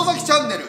里崎チャンネル。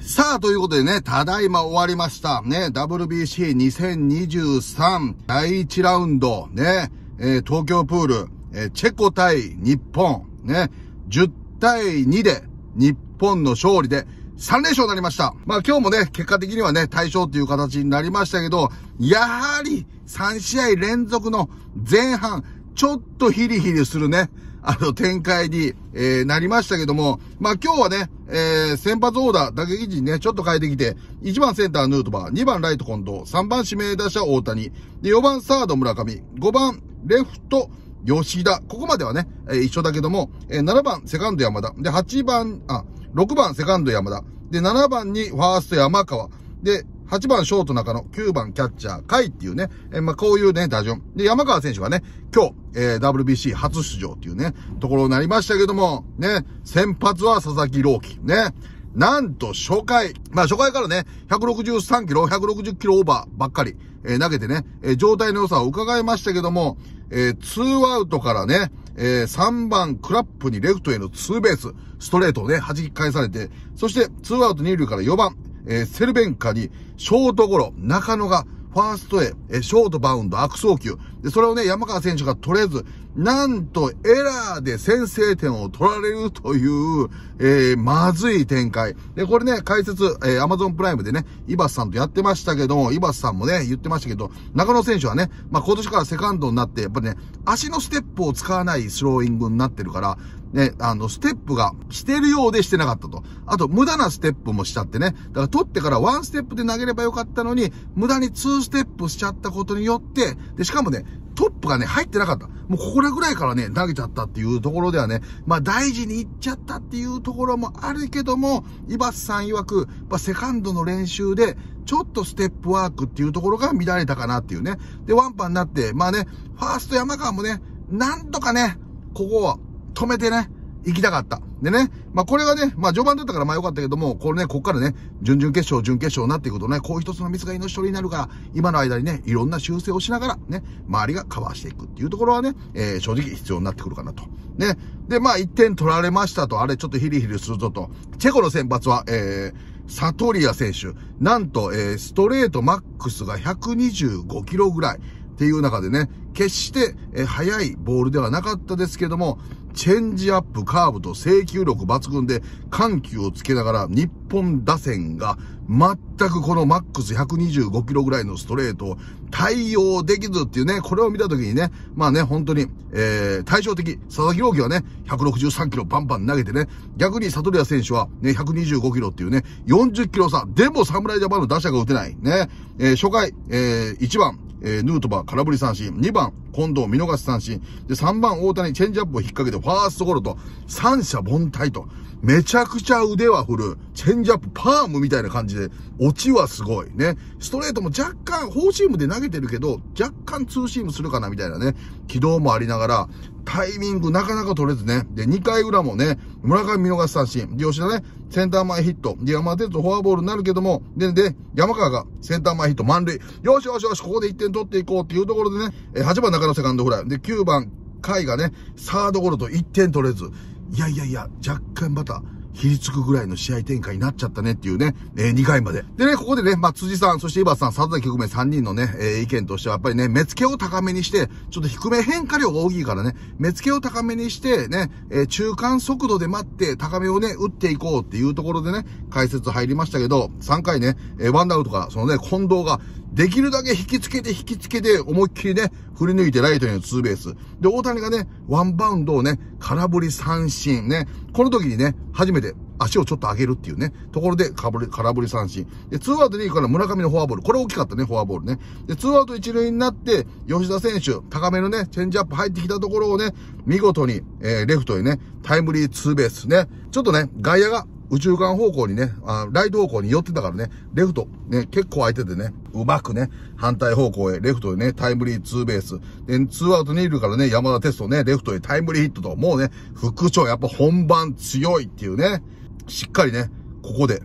さあ、ということでね、ただいま終わりました。ね、WBC2023 第1ラウンド、ね、えー東京プール、えーチェコ対日本、ね、10対2で日本の勝利で3連勝になりました。まあ今日もね、結果的にはね、大勝っていう形になりましたけど、やはり3試合連続の前半、ちょっとヒリヒリするね、あの展開に、えーなりましたけども、まあ今日はね、えー先発オーダー、打撃陣ね、ちょっと変えてきて、1番センターヌートバー、2番ライト近藤、3番指名打者大谷、で、4番サード村上、5番レフト吉田、ここまではね、えー一緒だけども、えー7番セカンド山田、で、8番、あ、6番セカンド山田、で、7番にファースト山川、で、8番ショート中野、9番キャッチャー、甲斐っていうね、えーまあ、こういうね、打順。で、山川選手がね、今日、えー WBC 初出場っていうね、ところになりましたけども、ね、先発は佐々木朗希、ね、なんと初回、まあ初回からね、163キロ、160キロオーバーばっかり、えー投げてね、えー状態の良さを伺いましたけども、えー、ツーアウトからね、えー3番クラップにレフトへのツーベース、ストレートをね、弾き返されて、そしてツーアウト二塁から4番、えーセルベンカにショートゴロ、中野がファーストへ、えショートバウンド悪送球。で、それをね、山川選手が取れず、なんとエラーで先制点を取られるという、えーまずい展開。で、これね、解説、えー、アマゾンプライムでね、井端さんとやってましたけども、井端さんもね、言ってましたけど、中野選手はね、まあ、今年からセカンドになって、やっぱりね、足のステップを使わないスローイングになってるから、ね、あの、ステップがしてるようでしてなかったと。あと、無駄なステップもしちゃってね。だから、取ってからワンステップで投げればよかったのに、無駄にツーステップしちゃったことによって、で、しかもね、トップがね、入ってなかった。もうここらぐらいからね、投げちゃったっていうところではね、まあ大事にいっちゃったっていうところもあるけども、イバスさん曰く、まあセカンドの練習で、ちょっとステップワークっていうところが乱れたかなっていうね。で、ワンパンになって、まあね、ファースト山川もね、なんとかね、ここは止めてね、行きたかった。でね、まあこれがね、まあ序盤だったからまあ良かったけども、これね、こっからね、準々決勝、準決勝になっていくとね、こう一つのミスが命取りになるから、今の間にね、いろんな修正をしながら、ね、周りがカバーしていくっていうところはね、えー正直必要になってくるかなと。ね。で、まあ1点取られましたと、あれちょっとヒリヒリするぞと。チェコの先発は、えー、サトリア選手。なんと、えーストレートマックスが125キロぐらい。っていう中でね、決して、え速いボールではなかったですけども、チェンジアップ、カーブと制球力抜群で緩急をつけながら日本打線が全くこのマックス125キロぐらいのストレートを対応できずっていうね、これを見たときにね、まあね、本当に、えー、対照的。佐々木朗希はね、163キロバンバン投げてね、逆に里谷選手はね、125キロっていうね、40キロ差。でも侍ジャパンの打者が打てない。ね、えー初回、えー、1番、えー、ヌートバー空振り三振、2番、近藤見逃し三振、で、3番、大谷チェンジアップを引っ掛けてファーストゴロと、三者凡退と、めちゃくちゃ腕は振る、チェンジアップ、パームみたいな感じで、落ちはすごいね。ストレートも若干、フォーシームで投げてるけど、若干ツーシームするかなみたいなね、軌道もありながら、タイミングなかなか取れずね。で、2回裏もね、村上見逃し三振。で、吉田ね、センター前ヒット。で、山田哲フォアボールになるけども、で、で、山川がセンター前ヒット満塁。よしよしよし、ここで1点取っていこうっていうところでね、8番中野セカンドフライ。で、9番甲斐がね、サードゴロと1点取れず。いやいやいや、若干また、ひりつくぐらいの試合展開になっちゃったねっていうね、えー2回まで。でね、ここでね、まあ、辻さん、そして井端さん、佐々木含め3人のね、えー意見としては、やっぱりね、目付けを高めにして、ちょっと低め変化量が大きいからね、目付けを高めにして、ね、えー中間速度で待って、高めをね、打っていこうっていうところでね、解説入りましたけど、3回ね、えーワンダウトから、そのね、近藤が、できるだけ引きつけて引きつけて、思いっきりね、振り抜いてライトへのツーベース。で、大谷がね、ワンバウンドをね、空振り三振ね、この時にね、初めて足をちょっと上げるっていうね、ところで空振り空振り三振。で、ツーアウト2塁から村上のフォアボール。これ大きかったね、フォアボールね。で、ツーアウト1塁になって、吉田選手、高めのね、チェンジアップ入ってきたところをね、見事に、えー、レフトにね、タイムリーツーベースね。ちょっとね、外野が右中間方向にね、あライト方向に寄ってたからね、レフト、ね、結構空いててね、うまくね、反対方向へ、レフトへね、タイムリーツーベース。で、ツーアウト2塁からね、山田哲人ね、レフトへタイムリーヒットと、もうね、副長やっぱ本番強いっていうね、しっかりね、ここで、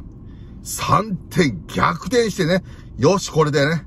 3点逆転してね、よし、これでね、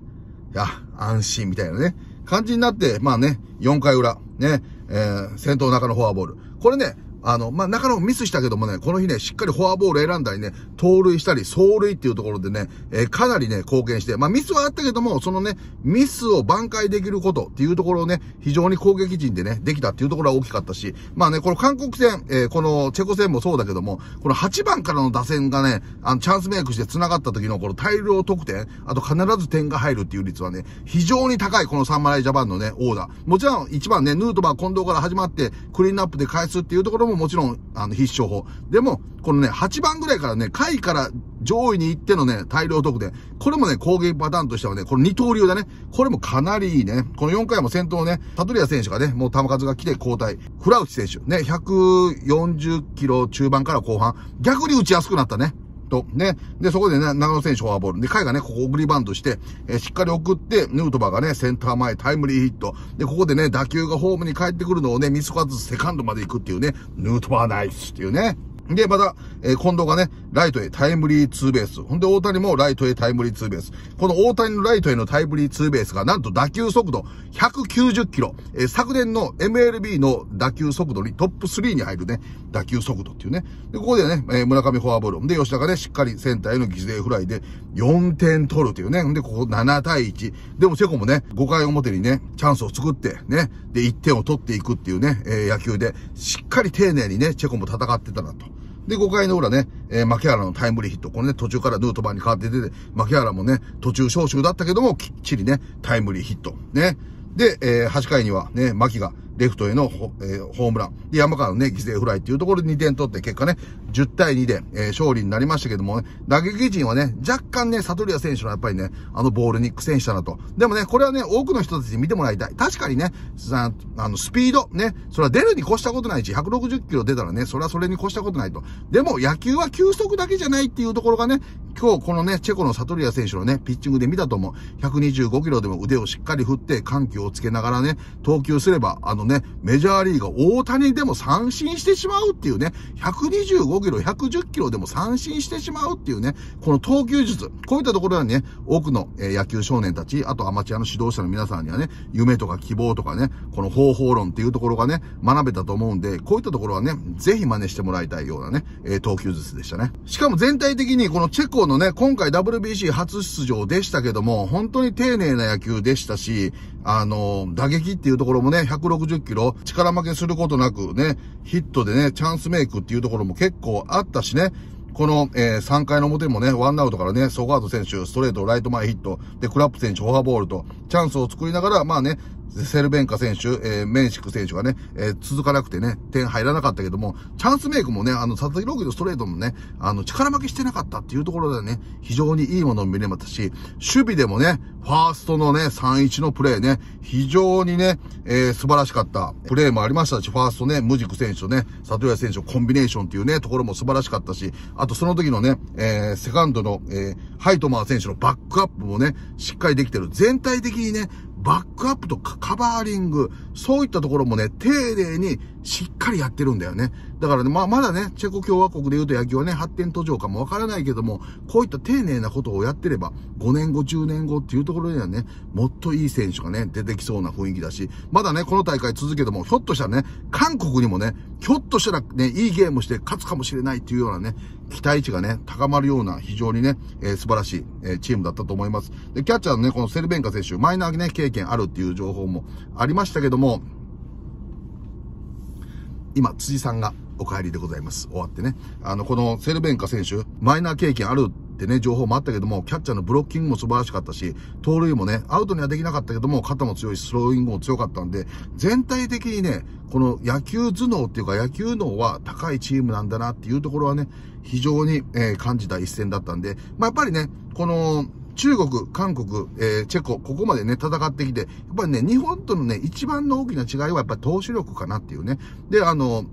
いや、安心みたいなね、感じになって、まあね、4回裏、ね、えー、先頭中のフォアボール。これね、あの、まあ、中野もミスしたけどもね、この日ね、しっかりフォアボール選んだりね、盗塁したり、走塁っていうところでね、えー、かなりね、貢献して、まあ、ミスはあったけども、そのね、ミスを挽回できることっていうところをね、非常に攻撃陣でね、できたっていうところは大きかったし、まあね、この韓国戦、えー、このチェコ戦もそうだけども、この8番からの打線がね、あの、チャンスメイクして繋がった時のこの大量得点、あと必ず点が入るっていう率はね、非常に高いこのサンマライジャパンのね、オーダー。もちろん1番ね、ヌートバー近藤から始まって、クリーンアップで返すっていうところももちろん、あの、必勝法。でも、このね、8番ぐらいからね、下位から上位に行ってのね、大量得点。これもね、攻撃パターンとしてはね、この二刀流だね。これもかなりいいね。この4回も先頭ね、タトリア選手がね、もう球数が来て交代。フラウチ選手、ね、140キロ中盤から後半。逆に打ちやすくなったね。と、ね。で、そこでね、長野選手フォアボール。で、海がね、ここ送りバントして、えー、しっかり送って、ヌートバーがね、センター前タイムリーヒット。で、ここでね、打球がホームに帰ってくるのをね、見つかずセカンドまで行くっていうね、ヌートバーナイスっていうね。で、また、えー、近藤がね、ライトへタイムリーツーベース。ほんで、大谷もライトへタイムリーツーベース。この大谷のライトへのタイムリーツーベースが、なんと打球速度190キロ。えー、昨年の MLB の打球速度にトップ3に入るね、打球速度っていうね。で、ここでね、えー、村上フォアボール。で、吉田がね、しっかりセンターへの犠牲フライで4点取るっていうね。で、ここ7対1。でも、チェコもね、5回表にね、チャンスを作って、ね、で、1点を取っていくっていうね、えー、野球で、しっかり丁寧にね、チェコも戦ってたなと。で、5回の裏ね、えー、牧原のタイムリーヒット。これね、途中からヌートバーに変わって出て、牧原もね、途中招集だったけども、きっちりね、タイムリーヒット。ね。で、えー、8回にはね、牧がレフトへのホ,、えー、ホームラン。で、山川のね、犠牲フライっていうところで2点取って、結果ね、10対2で、えー、勝利になりましたけどもね、打撃陣はね、若干ね、サトリア選手のやっぱりね、あのボールに苦戦したなと。でもね、これはね、多くの人たちに見てもらいたい。確かにね、あの、スピード、ね、それは出るに越したことないし、160キロ出たらね、それはそれに越したことないと。でも、野球は球速だけじゃないっていうところがね、今日このね、チェコのサトリア選手のね、ピッチングで見たと思う。125キロでも腕をしっかり振って、緩急をつけながらね、投球すれば、あのね、メジャーリーガー大谷でも三振してしまうっていうね、125キロ、110キロでも三振してしまうっていうね、この投球術。こういったところはね、多くの、え野球少年たち、あとアマチュアの指導者の皆さんにはね、夢とか希望とかね、この方法論っていうところがね、学べたと思うんで、こういったところはね、ぜひ真似してもらいたいようなね、え投球術でしたね。しかも全体的にこのチェコのね、今回 WBC 初出場でしたけども、本当に丁寧な野球でしたし、あの、打撃っていうところもね、160キロ、力負けすることなくね、ヒットでね、チャンスメイクっていうところも結構あったしね、この、えー、3回の表もね、ワンアウトからね、ソガード選手、ストレート、ライト前ヒット、で、クラップ選手、フォアボールと、チャンスを作りながら、まあね、セルベンカ選手、えー、メンシク選手がね、えー、続かなくてね、点入らなかったけども、チャンスメイクもね、あの、佐々木朗希のストレートもね、あの、力負けしてなかったっていうところでね、非常にいいものを見れましたし、守備でもね、ファーストのね、3-1のプレーね、非常にね、えー、素晴らしかったプレーもありましたし、ファーストね、ムジク選手とね、里谷選手のコンビネーションっていうね、ところも素晴らしかったし、あとその時のね、えー、セカンドの、えー、ハイトマー選手のバックアップもね、しっかりできてる。全体的にね、バックアップとかカバーリング、そういったところもね、丁寧にしっかりやってるんだよね。だからね、まあ、まだね、チェコ共和国で言うと野球はね、発展途上かもわからないけども、こういった丁寧なことをやってれば、5年後、10年後っていうところにはね、もっといい選手がね、出てきそうな雰囲気だし、まだね、この大会続けても、ひょっとしたらね、韓国にもね、ひょっとしたらね、いいゲームして勝つかもしれないっていうようなね、期待値がね、高まるような非常にね、えー、素晴らしい、えー、チームだったと思います。で、キャッチャーのね、このセルベンカ選手、マイナーね、経験あるっていう情報もありましたけども、今、辻さんがお帰りでございます。終わってね。あの、このセルベンカ選手、マイナー経験あるってね、情報もあったけども、キャッチャーのブロッキングも素晴らしかったし、盗塁もね、アウトにはできなかったけども、肩も強いし、スローイングも強かったんで、全体的にね、この野球頭脳っていうか野球脳は高いチームなんだなっていうところはね、非常に、えー、感じた一戦だったんで、まあ、やっぱりね、この、中国、韓国、えー、チェコ、ここまでね、戦ってきて、やっぱりね、日本とのね、一番の大きな違いはやっぱり投手力かなっていうね。で、あの、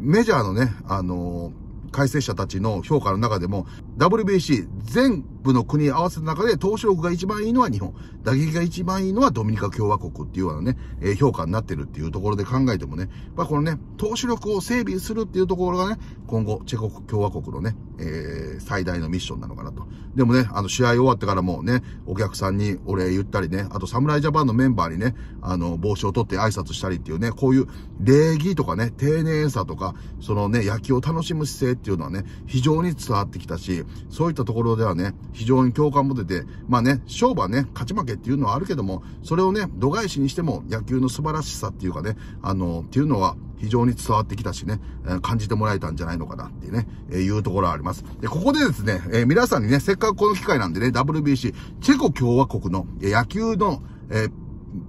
メジャーのね、あの、解説者たちの評価の中でも、WBC 全部の国合わせた中で投手力が一番いいのは日本。打撃が一番いいのはドミニカ共和国っていうようなね、えー、評価になってるっていうところで考えてもね、まあこのね、投手力を整備するっていうところがね、今後、チェコ共和国のね、えー、最大のミッションなのかなと。でもね、あの、試合終わってからもうね、お客さんにお礼言ったりね、あと侍ジャパンのメンバーにね、あの、帽子を取って挨拶したりっていうね、こういう礼儀とかね、丁寧さとか、そのね、野球を楽しむ姿勢っていうのはね、非常に伝わってきたし、そういったところではね、非常に共感も出て、まあね、勝負はね、勝ち負けっていうのはあるけども、それをね、度外視にしても野球の素晴らしさっていうかね、あの、っていうのは非常に伝わってきたしね、え感じてもらえたんじゃないのかなっていうね、えいうところはあります。で、ここでですね、えー、皆さんにね、せっかくこの機会なんでね、WBC、チェコ共和国の野球の、えー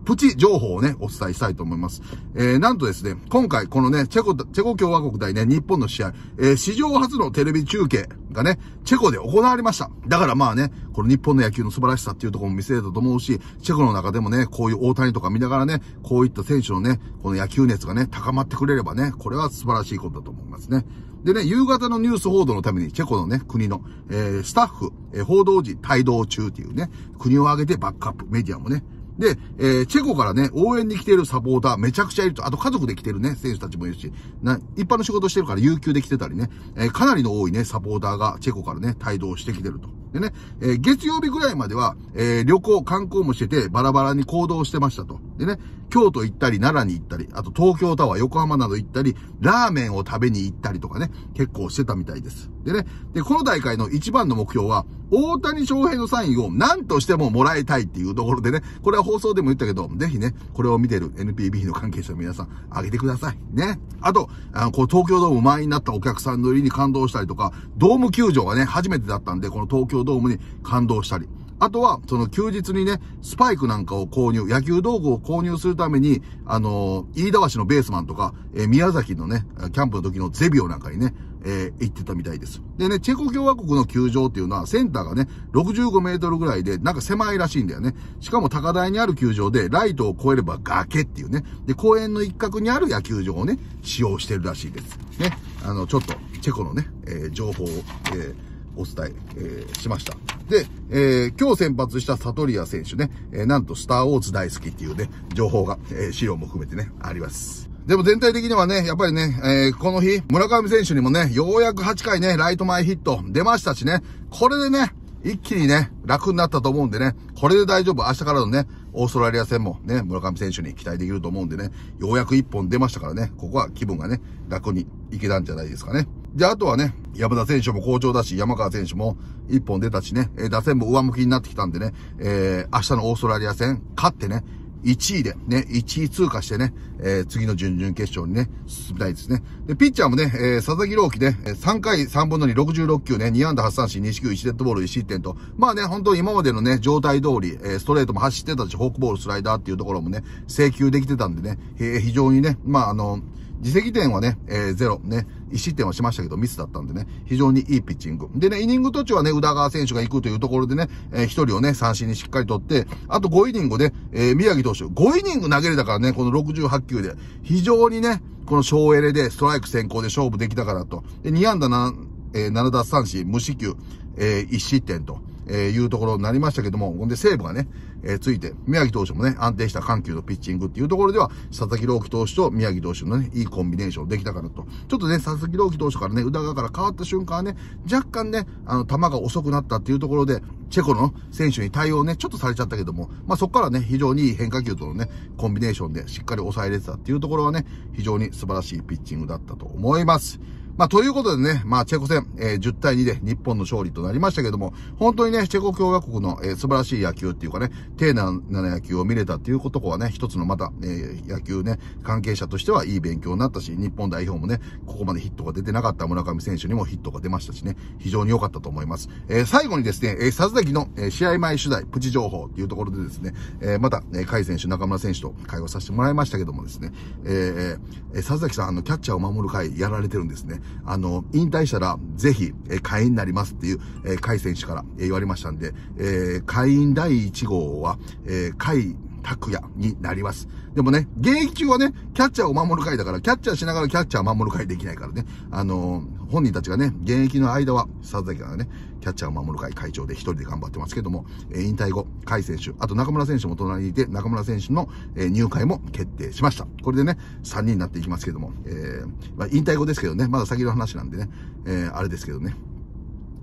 プチ情報をね、お伝えしたいと思います。えー、なんとですね、今回このね、チェコ、チェコ共和国対ね、日本の試合、えー、史上初のテレビ中継がね、チェコで行われました。だからまあね、この日本の野球の素晴らしさっていうところも見せれたと思うし、チェコの中でもね、こういう大谷とか見ながらね、こういった選手のね、この野球熱がね、高まってくれればね、これは素晴らしいことだと思いますね。でね、夕方のニュース報道のために、チェコのね、国の、えー、スタッフ、えー、報道時帯同中っていうね、国を挙げてバックアップ、メディアもね、で、えー、チェコからね、応援に来ているサポーターめちゃくちゃいると、あと家族で来てるね、選手たちもいるし、な、一般の仕事してるから有給で来てたりね、えー、かなりの多いね、サポーターがチェコからね、帯同してきてると。でね、えー、月曜日ぐらいまでは、えー、旅行、観光もしてて、バラバラに行動してましたと。でね、京都行ったり、奈良に行ったり、あと東京タワー、横浜など行ったり、ラーメンを食べに行ったりとかね、結構してたみたいです。でね、で、この大会の一番の目標は、大谷翔平のサインを何としてももらいたいっていうところでね、これは放送でも言ったけど、ぜひね、これを見てる NPB の関係者の皆さん、あげてください。ね。あと、あの、こう東京ドーム満員になったお客さんの入りに感動したりとか、ドーム球場がね、初めてだったんで、この東京ドームに感動したり。あとは、その休日にね、スパイクなんかを購入、野球道具を購入するために、あのー、飯田橋のベースマンとか、えー、宮崎のね、キャンプの時のゼビオなんかにね、えー、行ってたみたいです。でね、チェコ共和国の球場っていうのは、センターがね、65メートルぐらいで、なんか狭いらしいんだよね。しかも高台にある球場で、ライトを越えれば崖っていうね。で、公園の一角にある野球場をね、使用してるらしいです。ね。あの、ちょっと、チェコのね、えー、情報を、えーお伝え、えー、しました。で、えー、今日先発したサトリア選手ね、えー、なんとスターウォーズ大好きっていうね、情報が、えー、資料も含めてね、あります。でも全体的にはね、やっぱりね、えー、この日、村上選手にもね、ようやく8回ね、ライト前ヒット出ましたしね、これでね、一気にね、楽になったと思うんでね、これで大丈夫。明日からのね、オーストラリア戦もね、村上選手に期待できると思うんでね、ようやく一本出ましたからね、ここは気分がね、楽にいけたんじゃないですかね。じゃあ、とはね、山田選手も好調だし、山川選手も一本出たしね、え打線も上向きになってきたんでね、えー、明日のオーストラリア戦、勝ってね、1位でね、1位通過してね、えー、次の準々決勝にね、進みたいですね。で、ピッチャーもね、えー、佐々木朗希ね、3回3分の2、66球ね、2安打8三振、2四球1デッドボール1失点と、まあね、本当に今までのね、状態通り、えー、ストレートも走ってたし、フォークボール、スライダーっていうところもね、請求できてたんでね、えー、非常にね、まああの、自責点はね、えー、ゼロ、ね、1失点はしましたけど、ミスだったんでね、非常にいいピッチング。でね、イニング途中はね、宇田川選手が行くというところでね、えー、1人をね、三振にしっかり取って、あと5イニングで、えー、宮城投手、5イニング投げれたからね、この68球で、非常にね、この省エレでストライク先行で勝負できたからと。で、2安打7、えー、7奪三振、無四球、えー、1失点と。えー、いうところになりましたけども、ほんで西武がね、えー、ついて、宮城投手もね、安定した緩急のピッチングっていうところでは、佐々木朗希投手と宮城投手のね、いいコンビネーションできたかなと。ちょっとね、佐々木朗希投手からね、宇田川から変わった瞬間はね、若干ね、あの、球が遅くなったっていうところで、チェコの選手に対応ね、ちょっとされちゃったけども、まあ、そこからね、非常にいい変化球とのね、コンビネーションでしっかり抑えれてたっていうところはね、非常に素晴らしいピッチングだったと思います。まあ、ということでね、まあ、チェコ戦、えー、10対2で日本の勝利となりましたけども、本当にね、チェコ共和国の、えー、素晴らしい野球っていうかね、丁寧な野球を見れたっていうことはね、一つのまた、えー、野球ね、関係者としてはいい勉強になったし、日本代表もね、ここまでヒットが出てなかった村上選手にもヒットが出ましたしね、非常に良かったと思います。えー、最後にですね、えー、佐々木の、えー、試合前取材、プチ情報っていうところでですね、えー、また、えー、甲斐選手、中村選手と会話させてもらいましたけどもですね、えー、えー、佐々木さん、あの、キャッチャーを守る会やられてるんですね。あの、引退したら、ぜひ、え会員になりますっていう、え海選手から、え言われましたんで、え会員第1号は、え海拓也になります。でもね、現役中はね、キャッチャーを守る会だから、キャッチャーしながらキャッチャー守る会できないからね、あのー、本人たちがね、現役の間は、佐々木がね、キャッチャーを守る会会長で一人で頑張ってますけども、え引退後、甲斐選手、あと中村選手も隣にいて、中村選手の、え入会も決定しました。これでね、3人になっていきますけども、えー、まあ、引退後ですけどね、まだ先の話なんでね、えー、あれですけどね、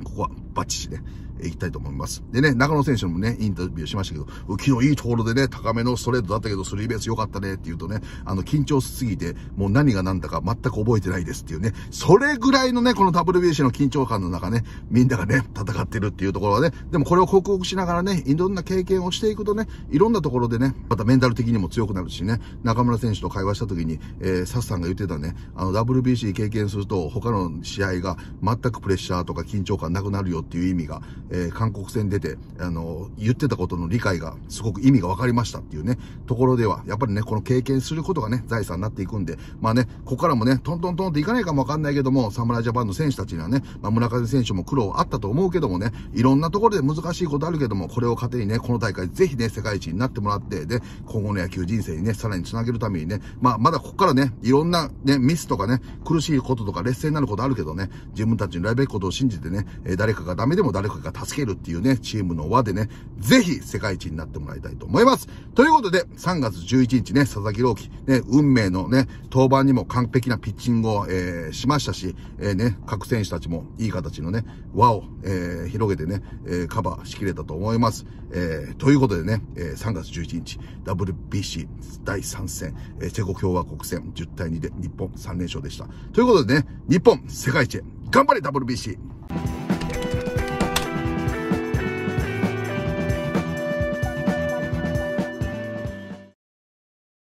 ここはバッチで、いきたいと思います。でね、中野選手もね、インタビューしましたけど、昨日いいところでね、高めのストレートだったけど、スリーベース良かったねって言うとね、あの、緊張しすぎて、もう何が何だか全く覚えてないですっていうね、それぐらいのね、この WBC の緊張感の中ね、みんながね、戦ってるっていうところはね、でもこれを克服しながらね、いろんな経験をしていくとね、いろんなところでね、またメンタル的にも強くなるしね、中村選手と会話した時に、えー、サスさんが言ってたね、あの、WBC 経験すると、他の試合が全くプレッシャーとか緊張感なくなるよっていう意味が、えー、韓国戦出て、あの、言ってたことの理解がすごく意味が分かりましたっていうね、ところでは、やっぱりね、この経験することがね、財産になっていくんで、まあね、ここからもね、トントントンっていかないかもわかんないけども、侍ジャパンの選手たちにはね、まあ、村上選手も苦労あったと思うけどもね、いろんなところで難しいことあるけども、これを糧にね、この大会ぜひね、世界一になってもらって、で、今後の野球人生にね、さらにつなげるためにね、まあ、まだここからね、いろんなね、ミスとかね、苦しいこととか劣勢になることあるけどね、自分たちのやるべきことを信じてね、誰かがダメでも誰かが助けるっていうね、チームの輪でね、ぜひ世界一になってもらいたいと思います。ということで、3月11日ね、佐々木朗希、ね、運命のね、登板にも完璧なピッチングを、えー、しましたし、えー、ね、各選手たちもいい形のね、輪を、えー、広げてね、えー、カバーしきれたと思います。えー、ということでね、えー、3月11日、WBC 第3戦、えー、チェコ共和国戦10対2で日本3連勝でした。ということでね、日本世界一へ頑張れ WBC!